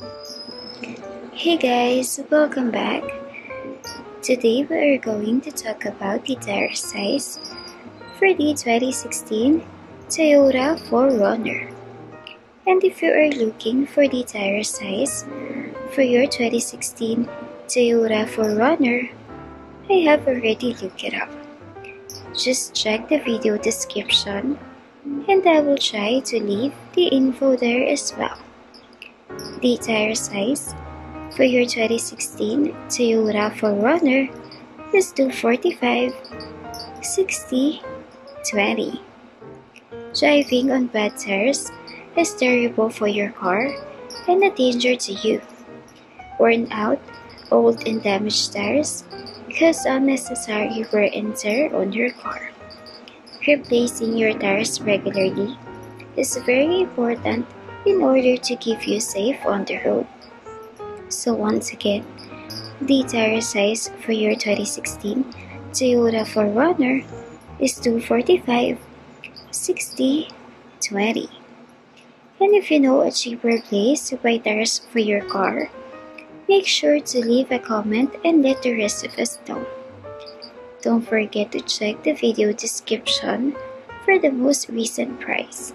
Hey guys, welcome back. Today we are going to talk about the tire size for the 2016 Toyota 4Runner. And if you are looking for the tire size for your 2016 Toyota 4Runner, I have already looked it up. Just check the video description and I will try to leave the info there as well. The tire size for your 2016 Toyota 4Runner is 245 60 20. Driving on bad tires is terrible for your car and a danger to you. Worn out, old and damaged tires cause unnecessary wear and tear on your car. Replacing your tires regularly is very important in order to keep you safe on the road. So once again, the tire size for your 2016 Toyota 4Runner is 245 60 20. And if you know a cheaper place to buy tires for your car, make sure to leave a comment and let the rest of us know. Don't forget to check the video description for the most recent price.